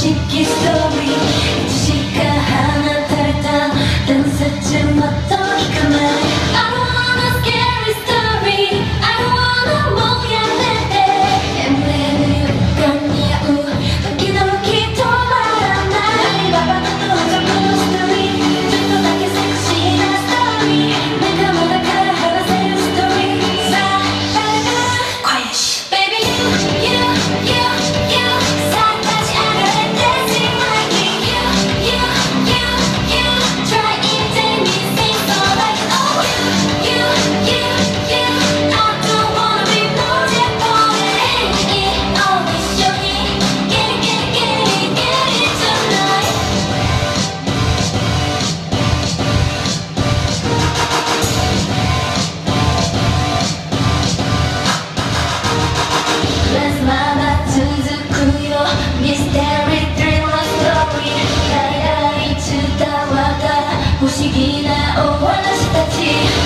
chic is the Oh, wonderful tea.